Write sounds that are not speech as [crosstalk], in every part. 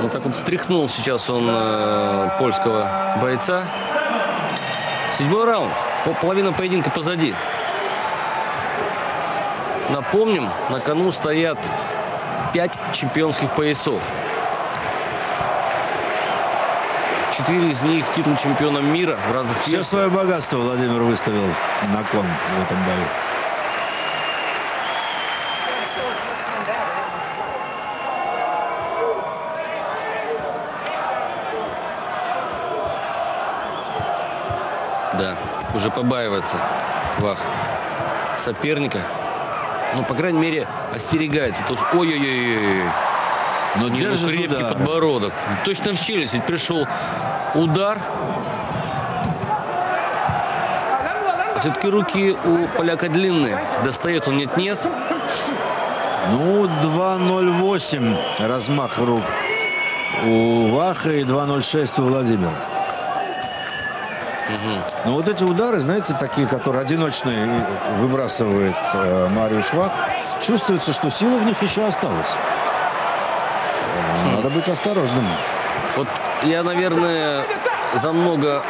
Вот так вот стряхнул сейчас он э, польского бойца. Седьмой раунд. По- Половина поединка позади. Напомним, на кону стоят пять чемпионских поясов. Четыре из них титул чемпиона мира в разных Все весах. свое богатство Владимир выставил на кон в этом бою. Да, уже побаивается Вах соперника. Ну, по крайней мере, остерегается. То, что ой-ой-ой, Но не, ну, держит крепкий удар. подбородок. Точно в челюсть ведь пришел удар. А все-таки руки у поляка длинные. Достает он нет-нет. Ну, 2.08 размах рук у Ваха и 2.06 у Владимира. Но вот эти удары, знаете, такие, которые одиночные выбрасывает э, Марио Швах, чувствуется, что сила в них еще осталась. Надо быть осторожным. Вот я, наверное, за много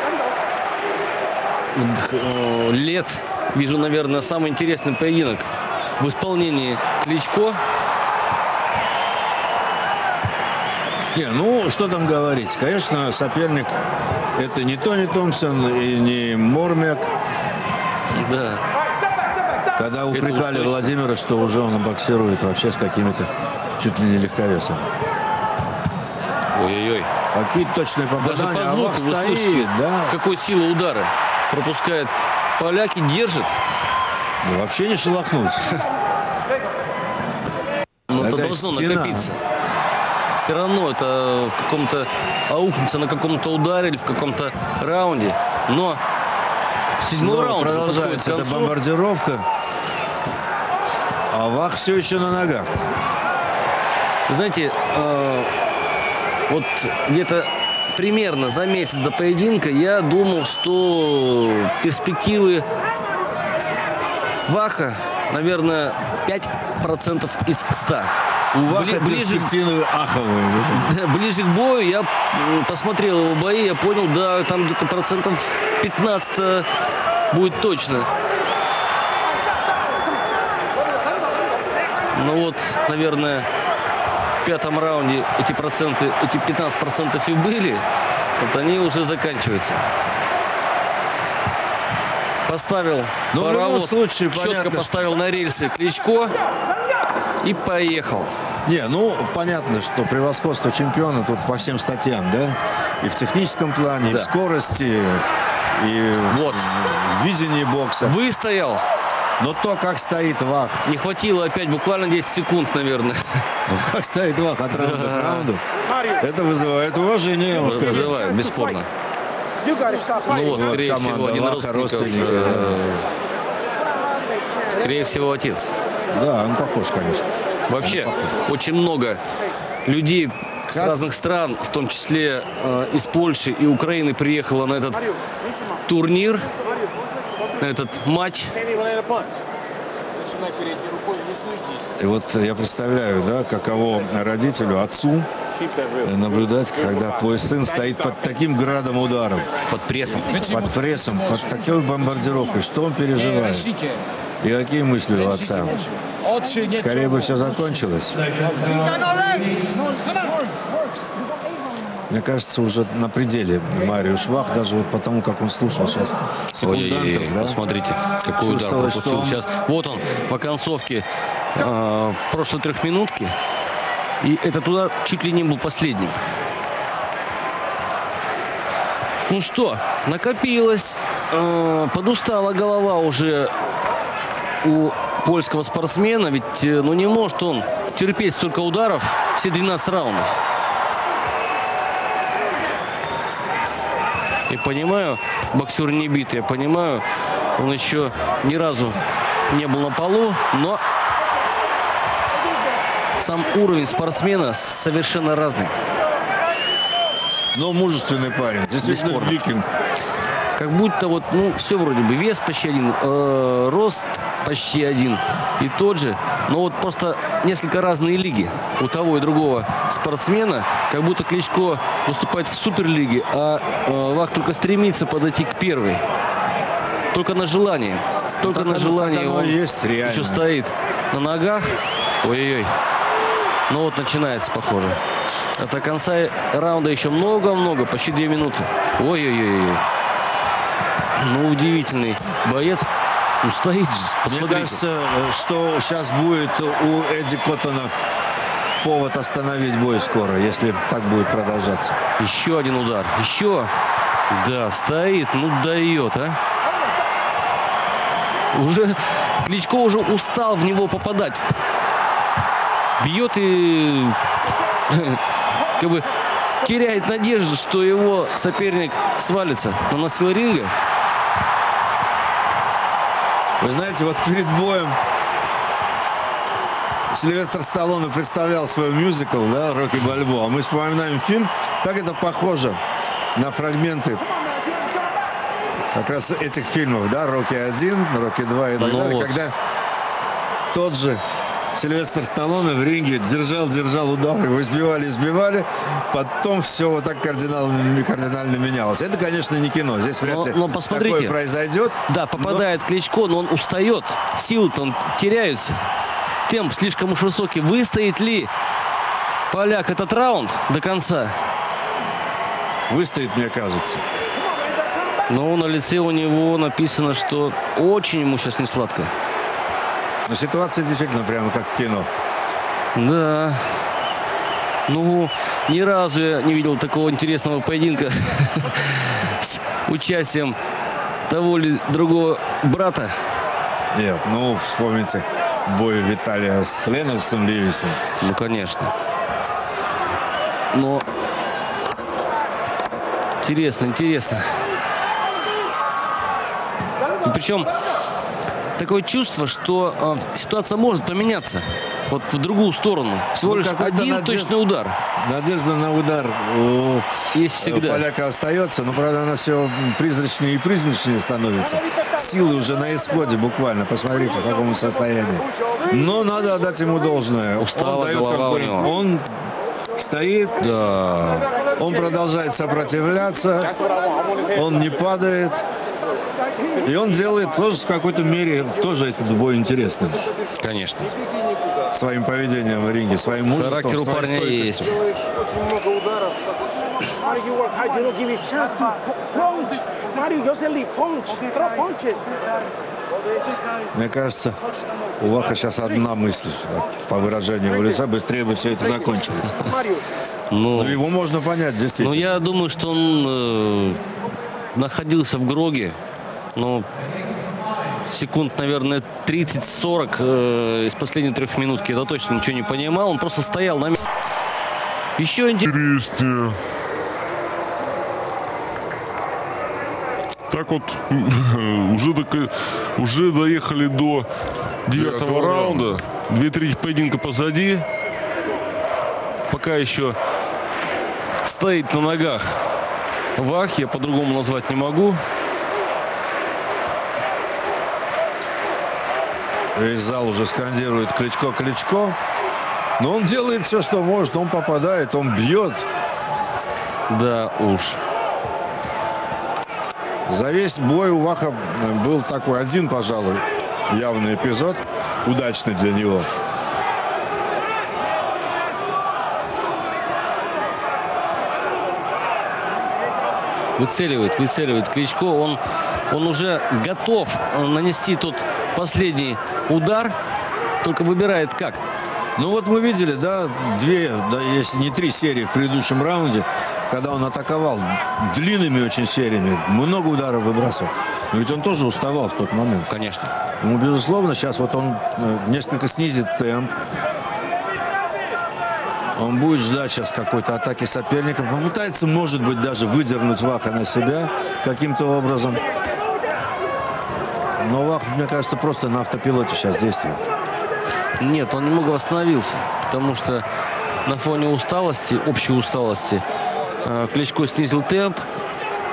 э, лет вижу, наверное, самый интересный поединок в исполнении Кличко. Не, ну, что там говорить. Конечно, соперник это не Тони Томпсон и не Мормяк. Да. Когда упрекали. Владимира, что уже он боксирует вообще с какими-то чуть ли не легковесами. Ой-ой-ой. Какие точные Даже попадания. по а звуку вы стоит, слышите, да. какой силы удара. Пропускает поляки, держит. Да Вообще не шелохнулся. Но это должно стена. накопиться. Все равно это в каком-то аукнется на каком-то ударе или в каком-то раунде. Но седьмой раунд продолжается эта бомбардировка. А Вах все еще на ногах. Вы знаете, э, вот где-то примерно за месяц до поединка я думал, что перспективы Ваха, наверное, 5% из 100. У Ваха Бли- ближе, аховые. да, ближе к бою я посмотрел его бои, я понял, да, там где-то процентов 15 будет точно. Ну вот, наверное, в пятом раунде эти проценты, эти 15 процентов и были, вот они уже заканчиваются. Поставил Ну, в любом паровоз, случае, четко понятно, что- поставил на рельсы Кличко и поехал. Не, ну, понятно, что превосходство чемпиона тут по всем статьям, да? И в техническом плане, и Да. в скорости, и Вот. в видении бокса. Выстоял, Но то, как стоит Вах, Не хватило опять буквально 10 секунд, наверное. ну, как стоит Вах от раунда к раунду, это вызывает уважение, я вам скажу. Вызывает, бесспорно. Ну вот, Вот скорее команда всего, один Ваха, родственников. родственники, э, Скорее всего, отец. Да, он похож, конечно. Вообще, очень много людей с разных стран, в том числе э, из Польши и Украины, приехало на этот турнир, на этот матч. И вот я представляю, да, каково родителю, отцу э, наблюдать, когда твой сын стоит под таким градом ударов, Под прессом. под прессом, под такой бомбардировкой. Что он переживает? И какие мысли у отца? Скорее бы все закончилось. Мне кажется, уже на пределе Марио Швах, даже вот потому, как он слушал сейчас секундантов, да? посмотрите, какой удар пропустил он- сейчас. Вот он, по концовке э, прошлой трехминутки. И этот удар чуть ли не был последним. Ну что, накопилось. э, подустала голова уже у польского спортсмена. Ведь э, ну не может он терпеть столько ударов все 12 раундов. Я понимаю, боксер не бит, я понимаю, он еще ни разу не был на полу, но сам уровень спортсмена совершенно разный. Но мужественный парень, действительно Бесспорно. викинг. Как будто вот, ну, все вроде бы, вес почти один, э, рост почти один и тот же, Но вот просто несколько разные лиги у того и другого спортсмена. Как будто Кличко выступает в суперлиге, а э, Вах только стремится подойти к первой. Только на желание. Только так на желание он есть, реально. еще стоит на ногах. Ой-ой-ой. Ну вот начинается, похоже. А до конца раунда еще много-много, почти две минуты. Ой-ой-ой. Ну, удивительный боец. Устоит же. Мне Посмотрите. кажется, э, что сейчас будет у Эдди Коттона повод остановить бой скоро, если так будет продолжаться. Еще один удар. Еще. Да, стоит. Ну, дает, а. Уже Кличко уже устал в него попадать. Бьет и [laughs] как бы теряет надежду, что его соперник свалится на настил ринга. Вы знаете, вот перед боем Сильвестр Сталлоне представлял свой мюзикл, да, «Рокки Бальбоа». Мы вспоминаем фильм, как это похоже на фрагменты как раз этих фильмов, да, «Рокки-1», «Рокки-2» и так Ну далее, вот. когда тот же Сильвестр Сталлоне в ринге держал, держал удары, его избивали, избивали, потом все вот так кардинально, кардинально менялось. Это, конечно, не кино, здесь вряд Но- ли но посмотрите. такое произойдет. Да, попадает Кличко, но он устает. Силы-то он теряются. Темп слишком уж высокий. Выстоит ли поляк этот раунд до конца? Выстоит, мне кажется. Но на лице у него написано, что очень ему сейчас не сладко. Но ситуация действительно прямо как в кино. Да. Ну, ни разу я не видел такого интересного поединка [laughs] с участием того или другого брата. Нет, ну вспомните бой Виталия с Леновсом Ливисом. Ну, конечно. Но интересно, интересно. И причем такое чувство, что э, ситуация может поменяться. Вот в другую сторону. Всего Ну, лишь один надежд- точный удар. Надежда на удар у Есть всегда. поляка остается, но, правда, она все призрачнее и призрачнее становится. Силы уже на исходе буквально. Посмотрите, в каком состоянии. Но надо отдать ему должное. Устала он дает конкурент. Он стоит, Да. он продолжает сопротивляться, он не падает. И он делает тоже в какой-то мере тоже этот бой интересным. Конечно. Своим поведением в ринге, своим мужеством, Характер у парня есть. Мне кажется, у Ваха сейчас одна мысль, по выражению его лица, быстрее бы все это закончилось. Mario, Ну, Но его можно понять, ну, действительно. я думаю, что он э, находился в Гроге. Ну, секунд, наверное, 30-40 э, из последней трех минутки. Это точно ничего не понимал. Он просто стоял на месте. Еще интересно. интереснее. Так вот, [laughs] уже, дока- уже доехали до девятого Девятого раунда. Две трети поединка позади. Пока еще стоит на ногах. Вах, я по-другому назвать не могу. Весь зал уже скандирует Кличко, Кличко. Но он делает все, что может. Он попадает, он бьет. Да уж. За весь бой у Ваха был такой один, пожалуй, явный эпизод. Удачный для него. Выцеливает, выцеливает Кличко. Он, он уже готов э, нанести тот последний удар. Только выбирает как. Ну вот мы видели, да, две, да, если не три серии в предыдущем раунде, когда он атаковал длинными очень сериями, много ударов выбрасывал. Но ведь он тоже уставал в тот момент. Конечно. Ну, безусловно, сейчас вот он э, несколько снизит темп. Он будет ждать сейчас какой-то атаки соперника. Попытается, может быть, даже выдернуть Ваха на себя каким-то образом. Но Вах, мне кажется, просто на автопилоте сейчас действует. Нет, он немного восстановился. Потому что на фоне усталости, общей усталости, э, Кличко снизил темп.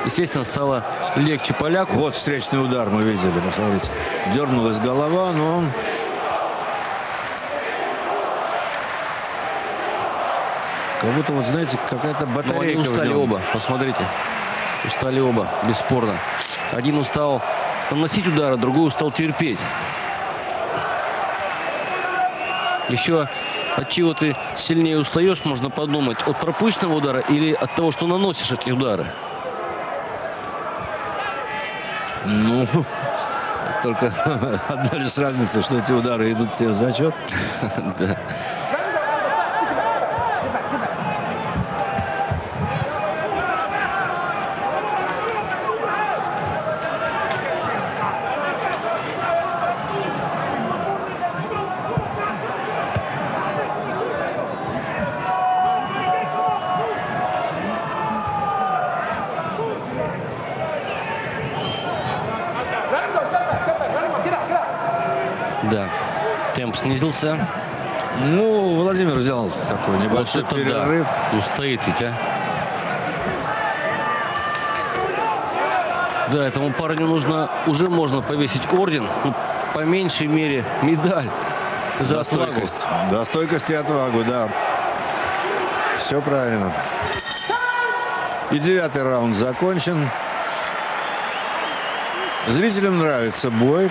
Естественно, стало легче поляку. Вот встречный удар мы видели, посмотрите. Дернулась голова, но он Как будто, вот знаете, какая-то Но они устали оба, посмотрите. Устали оба, бесспорно. Один устал наносить удары, другой устал терпеть. Еще от чего ты сильнее устаешь, можно подумать, от пропущенного удара или от того, что наносишь эти удары. Ну, [laughs] только [laughs] одна лишь разница, что эти удары идут тебе в зачет. [laughs] Да. Темп снизился. Ну, Владимир взял такой небольшой Вот перерыв. да. Ну, стоит ведь, а. Да, этому парню нужно, уже можно повесить орден, ну, по меньшей мере медаль за За отвагу. стойкость. Да, стойкость и отвагу, да. Все правильно. И девятый раунд закончен. Зрителям нравится бой.